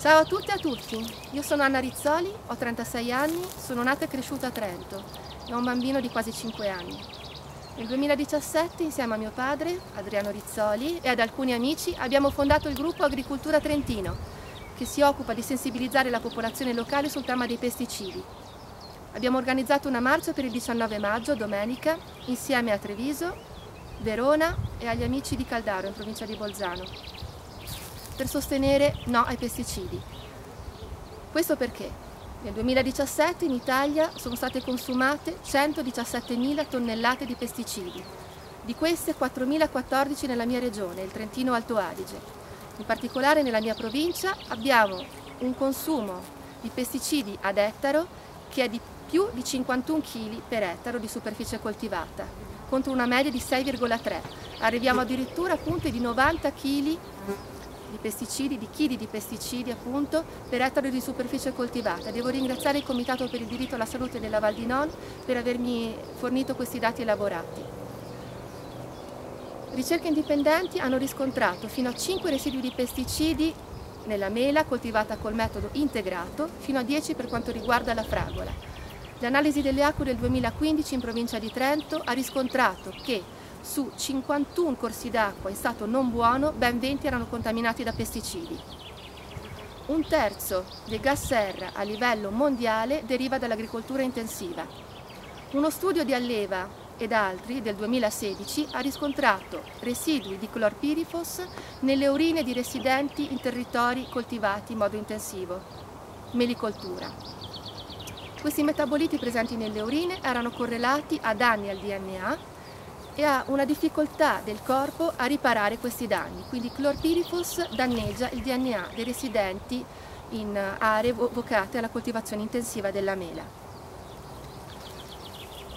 Ciao a tutte e a tutti, io sono Anna Rizzoli, ho 36 anni, sono nata e cresciuta a Trento e ho un bambino di quasi 5 anni. Nel 2017 insieme a mio padre, Adriano Rizzoli, e ad alcuni amici abbiamo fondato il gruppo Agricoltura Trentino, che si occupa di sensibilizzare la popolazione locale sul tema dei pesticidi. Abbiamo organizzato una marcia per il 19 maggio, domenica, insieme a Treviso, Verona e agli amici di Caldaro, in provincia di Bolzano per sostenere no ai pesticidi. Questo perché nel 2017 in Italia sono state consumate 117.000 tonnellate di pesticidi, di queste 4.014 nella mia regione, il Trentino Alto Adige. In particolare nella mia provincia abbiamo un consumo di pesticidi ad ettaro che è di più di 51 kg per ettaro di superficie coltivata, contro una media di 6,3. Arriviamo addirittura a punte di 90 kg di pesticidi, di chili di pesticidi appunto per ettaro di superficie coltivata. Devo ringraziare il Comitato per il diritto alla salute della Val di Non per avermi fornito questi dati elaborati. Ricerche indipendenti hanno riscontrato fino a 5 residui di pesticidi nella mela coltivata col metodo integrato, fino a 10 per quanto riguarda la fragola. L'analisi delle acque del 2015 in provincia di Trento ha riscontrato che su 51 corsi d'acqua in stato non buono, ben 20 erano contaminati da pesticidi. Un terzo dei gas serra a livello mondiale deriva dall'agricoltura intensiva. Uno studio di Alleva ed altri del 2016 ha riscontrato residui di clorpirifos nelle urine di residenti in territori coltivati in modo intensivo, melicoltura. Questi metaboliti presenti nelle urine erano correlati a danni al DNA e ha una difficoltà del corpo a riparare questi danni. Quindi clorpirifos danneggia il DNA dei residenti in aree vocate alla coltivazione intensiva della mela.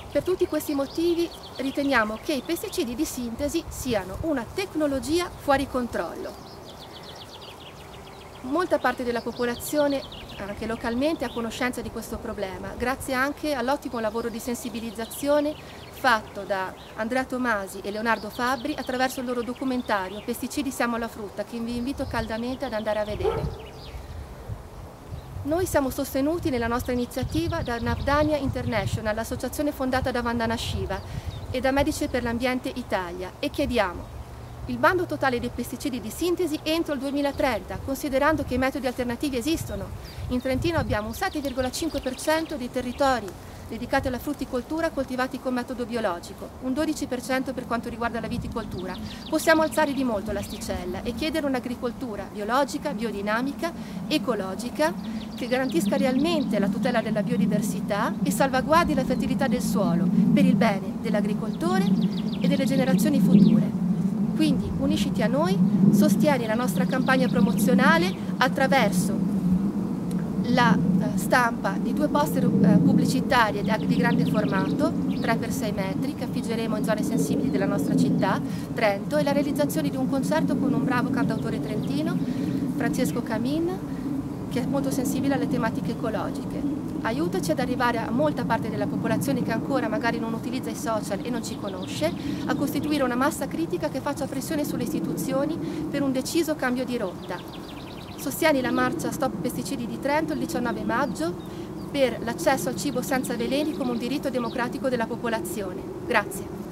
Per tutti questi motivi riteniamo che i pesticidi di sintesi siano una tecnologia fuori controllo. Molta parte della popolazione, anche localmente, ha conoscenza di questo problema, grazie anche all'ottimo lavoro di sensibilizzazione fatto da Andrea Tomasi e Leonardo Fabbri attraverso il loro documentario Pesticidi siamo la frutta che vi invito caldamente ad andare a vedere. Noi siamo sostenuti nella nostra iniziativa da Navdania International, l'associazione fondata da Vandana Shiva e da Medici per l'Ambiente Italia e chiediamo il bando totale dei pesticidi di sintesi entro il 2030, considerando che i metodi alternativi esistono. In Trentino abbiamo un 7,5% dei territori dedicati alla frutticoltura coltivati con metodo biologico, un 12% per quanto riguarda la viticoltura. Possiamo alzare di molto l'asticella e chiedere un'agricoltura biologica, biodinamica, ecologica, che garantisca realmente la tutela della biodiversità e salvaguardi la fertilità del suolo per il bene dell'agricoltore e delle generazioni future. Quindi unisciti a noi, sostieni la nostra campagna promozionale attraverso la eh, stampa di due poster eh, pubblicitarie di grande formato, 3x6 metri, che affiggeremo in zone sensibili della nostra città, Trento, e la realizzazione di un concerto con un bravo cantautore trentino, Francesco Camin, che è molto sensibile alle tematiche ecologiche. Aiutaci ad arrivare a molta parte della popolazione che ancora magari non utilizza i social e non ci conosce, a costituire una massa critica che faccia pressione sulle istituzioni per un deciso cambio di rotta. Sostieni la marcia Stop Pesticidi di Trento il 19 maggio per l'accesso al cibo senza veleni come un diritto democratico della popolazione. Grazie.